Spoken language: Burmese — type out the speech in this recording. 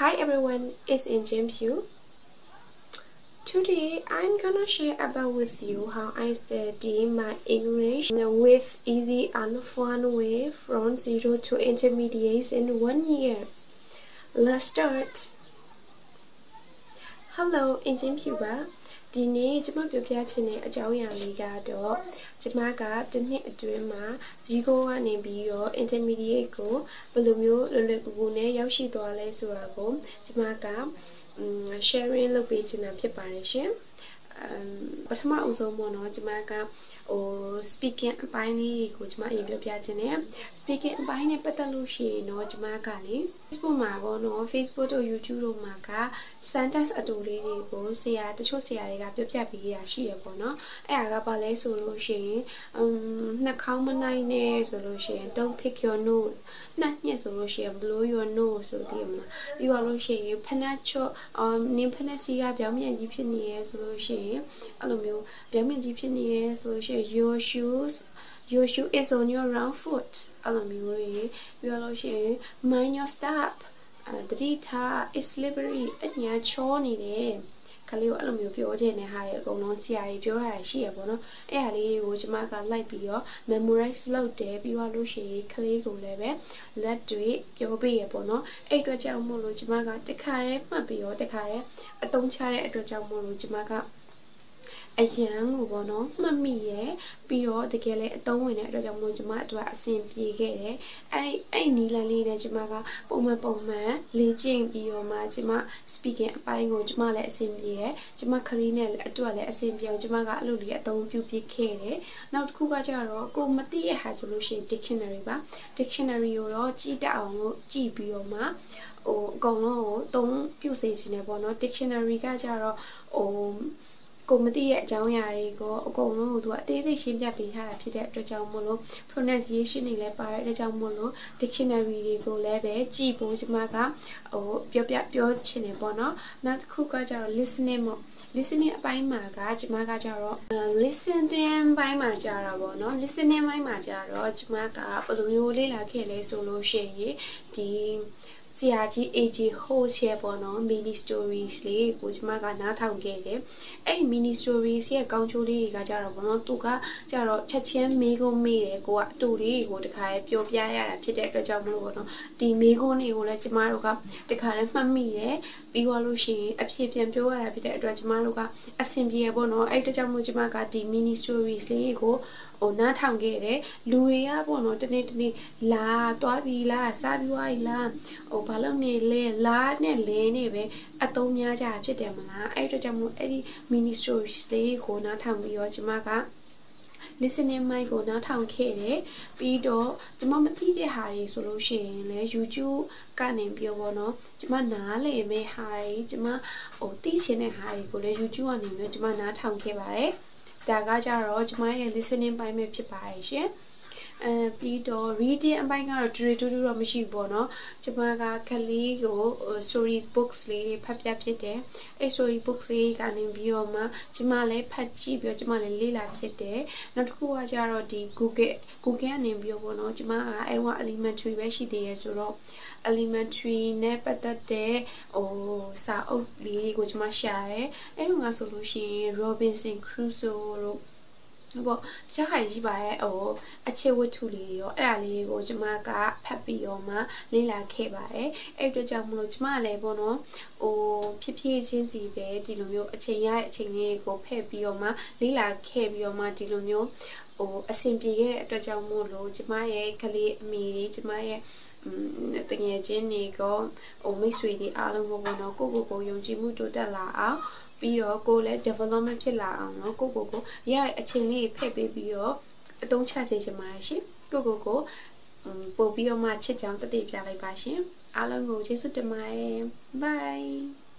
Hi everyone, it's Injin Pugh. Today I'm gonna share about with you how I study my English with easy and fun way from zero to intermediate in one year. Let's start. Hello, Injin Pugh ဒီနေ့ကျမပြောပြချင်တဲ့အကြောင်းအရာလေးကတော့ကျမကတစ်နှစ်အတွင်းမှာ0ကနေပြီးတော့ intermediate ကိုဘယ်လိုမျိုးလွယ်လွယ်ကူကူနဲ့ရောက်ရှိသွားလဲဆိုတာကိုကျမက sharing လုပ်ပေးချင်တာဖြစ်ပါတယ်ရှင်။ ပထမအဦးဆုံးပေါ့နော်ကျမကဟို speaking အပိုင်းလေးကိုကျမအရင်ပြောပြခြင်းနဲ့ speaking အပိုင်းနဲ့ပတ်သက်လို့ရှိရင်တော့ကျမကလေ Facebook မှာပေါ့နော် Facebook တို့ YouTube တို့မှာက sentence အတူလေးတွေကိုဆရာတချို့ဆရာတွေကပြောပြပေးရရှိရပေါ့နော်အဲ့ဒါကဘာလဲဆိုလို့ရှိရင်อืมနှာခေါင်းမနိုင်နဲ့ဆိုလို့ရှိရင် don't pick your nose နှက်ညက်ဆိုလို့ရှိရင် blow your nose ဆိုပြီးမလားပြီးတော့လို့ရှိရင်ဖနက်ချော့အော်နင်းဖနက်စီကပြောင်းပြန်ကြီးဖြစ်နေရဲဆိုလို့ရှိရင်အဲ့လိုမျိုးပြောင်းပြန်ကြီးဖြစ်နေရဲဆိုလို့ရှိရင် your shoes your shoe is on your round foot အဲ့လိုမျိုးတွေပြီးတော့လို့ရှိရင် mind your step တတိထား is slippery အညာချောနေတယ်ကလေးကိုအဲ့လိုမျိုးပြောချင်တဲ့ဟာတွေအကုန်လုံးဆရာကြီးပြောတာရှိရပေါ့နော်အဲ့ဟာလေးကိုကျွန်မကလိုက်ပြီးတော့ memorize လုပ်တယ်ပြီးတော့လို့ရှိရင်ကလေးကိုလည်းပဲလက်တွေပြောပေးရပေါ့နော်အဲ့အတွက်ကြောင့်မို့လို့ကျွန်မကတခါတည်းမှတ်ပြီးတော့တခါတည်းအသုံးချတဲ့အတွက်ကြောင့်မို့လို့ကျွန်မက အရန်ကိုပေါ့နော်မှတ်မိရပြီးတော့တကယ်လည်းအသုံးဝင်တဲ့အတွက်ကြောင့်မို့ကျမအတွက်အဆင်ပြေခဲ့တယ်အဲ့အဲ့နီလန်လေးနဲ့ကျမကပုံမှန်ပုံမှန်လေ့ကျင့်ပြီးတော့မှကျမ speaking အပိုင်းကိုကျမလည်းအဆင်ပြေရကျမကလေးနဲ့အတွက်လည်းအဆင်ပြေအောင်ကျမကအဲ့လိုလေးအသုံးပြုပြခဲ့တယ်နောက်တစ်ခုကကျတော့ကိုမသိရဟာဆိုလို့ရှိရင် dictionary ပါ dictionary ကိုတော့ကြည့်တတ်အောင်လို့ကြည့်ပြီးတော့မှဟိုအကုန်လုံးကိုသုံးပြုစေချင်တယ်ပေါ့နော် dictionary ကကျတော့ဟို ကိုမသိရဲ့အကြောင်းအရာတွေကိုအကုန်လုံးကိုသူကအသေးစိတ်ရှင်းပြပေးထားတာဖြစ်တဲ့အတွက်ကြောင့်မို့လို့ pronunciation တွေလည်းပါတဲ့အတွက်ကြောင့်မို့လို့ dictionary တွေကိုလည်းပဲကြည့်ဖို့ကျွန်မကဟိုပြောပြပြောချင်တယ်ပေါ့နော်နောက်တစ်ခုကကျတော့ listening ပေါ့ listening အပိုင်းမှာကကျွန်မကကြတော့ listening ဘိုင်းမှာကြတာပေါ့နော် listening ဘိုင်းမှာကြတော့ကျွန်မကဘယ်လိုမျိုးလေ့လာခဲ့လဲဆိုလို့ရှိရင်ဒီ ဆရာကြီး AG host ရဲ့ပေါ့နော် mini stories လေးကိုကျွန်မကနားထောင်ခဲ့တယ်အဲ့ mini stories ရဲ့ကောင်းချိုးလေးတွေကကြတော့ပေါ့နော်သူကကြတော့ချက်ချင်းမေးခွန်းမေးတယ်ကိုကအတူလေးကိုတခါရဲပြောပြရတာဖြစ်တဲ့အတွက်ကြောင့်မလို့ပေါ့နော်ဒီမေးခွန်းတွေကိုလည်းကျမတို့ကတခါရဲမှတ်မိတယ်ပြီးသွားလို့ရှိရင်အဖြစ်ပြန်ပြောရတာဖြစ်တဲ့အတွက်ကျမတို့ကအဆင်ပြေပေါ့နော်အဲ့အတွက်ကြောင့်မို့ကျမကဒီ mini stories လေးကိုဟိုနားထောင်ခဲ့တယ်လူတွေကပေါ့နော်တနေ့တနေ့လာသွားပြီလားစားပြီးသွားပြီလားဟိုဘာလို့နေလဲလာနဲ့လဲနေပဲအသုံးများကြဖြစ်တယ်မလားအဲ့အတွက်ကြောင့်မို့အဲ့ဒီ mini stories လေးကိုနားထောင်ပြီးတော့ကျမက listening mic ကိုနားထောင်ခဲ့တယ်ပြီးတော့ကျမမသိတဲ့ဟာတွေဆိုလို့ရှိရင်လည်း YouTube ကနေပြောပေါ့နော်ကျမနားလည်မဲ့ဟာတွေကျမဟိုသိချင်တဲ့ဟာတွေကိုလည်း YouTube ကနေပြီးကျမနားထောင်ခဲ့ပါတယ်ဒါကကြတော့ကျမရဲ့ listening ပိုင်းပဲဖြစ်ပါရဲ့ရှင် အဲပြီးတော့ reading အပိုင်းကတော့တူတူတူတော့မရှိဘူးပေါ့နော်ကျမကကလေးကို story books လေးတွေဖတ်ပြဖြစ်တယ်အဲ story books လေးကနေပြီးတော့မှကျမလည်းဖတ်ကြည့်ပြီးတော့ကျမလည်းလေ့လာဖြစ်တယ်နောက်တစ်ခုကကျတော့ဒီ Google Google ကနေပြီးတော့ပေါ့နော်ကျမကအဲတော့ elementary ပဲရှိသေးရဲ့ဆိုတော့ elementary နဲ့ပတ်သက်တဲ့ဟိုစာအုပ်လေးကိုကျမရှာတယ်အဲတော့ငါဆိုလို့ရှိရင် Robinson Crusoe တို့ ပေါ့တခြားဟာကြီးပါရဲ့ဟိုအခြေဝတ္ထုလေးရောအဲ့ဒါလေးကိုကျမကဖတ်ပြီးတော့မှလေ့လာခဲ့ပါတယ်အဲ့အတွက်ကြောင့်မလို့ကျမလည်းပေါ့နော်ဟိုဖြစ်ဖြစ်ချင်းစီပဲဒီလိုမျိုးအချိန်ရတဲ့အချိန်လေးကိုဖက်ပြီးတော့မှလေ့လာခဲ့ပြီးတော့မှဒီလိုမျိုးဟိုအဆင်ပြေခဲ့တဲ့အတွက်ကြောင့်မို့လို့ကျမရဲ့ကလေးအမေတွေကျမရဲ့ တငယ်ချင်းတွေကဟိုမိတ်ဆွေတွေအားလုံးပေါ့ပေါ့နော်ကိုကိုကိုယုံကြည်မှုတိုးတက်လာအောင်ပြီးတော့ကိုလည်း development ဖြစ်လာအောင်နော်ကိုကိုကိုရတဲ့အချိန်လေးဖည့်ပေးပြီးတော့အသုံးချစေချင်ပါတယ်ရှင်ကိုကိုကိုပို့ပြီးတော့မှချစ်ချောင်းတတိပြလိုက်ပါရှင်အားလုံးကိုကျေးဇူးတင်ပါတယ် bye